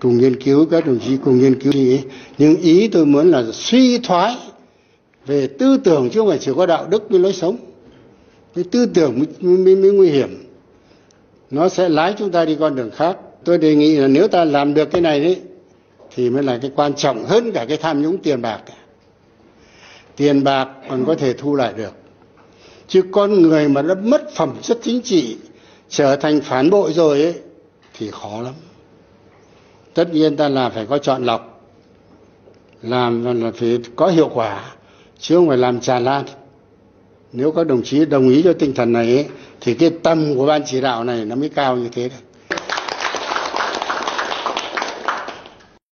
cùng nghiên cứu các đồng chí cùng nghiên cứu đi nhưng ý tôi muốn là suy thoái về tư tưởng chứ không phải chỉ có đạo đức với lối sống. Cái tư tưởng mới, mới, mới nguy hiểm. Nó sẽ lái chúng ta đi con đường khác. Tôi đề nghị là nếu ta làm được cái này đấy thì mới là cái quan trọng hơn cả cái tham nhũng tiền bạc. Tiền bạc còn có thể thu lại được. Chứ con người mà nó mất phẩm chất chính trị trở thành phản bội rồi ấy thì khó lắm tất nhiên ta là phải có chọn lọc. Làm là phải có hiệu quả chứ không phải làm tràn lan. Nếu các đồng chí đồng ý cho tinh thần này ấy, thì cái tâm của ban chỉ đạo này nó mới cao như thế đấy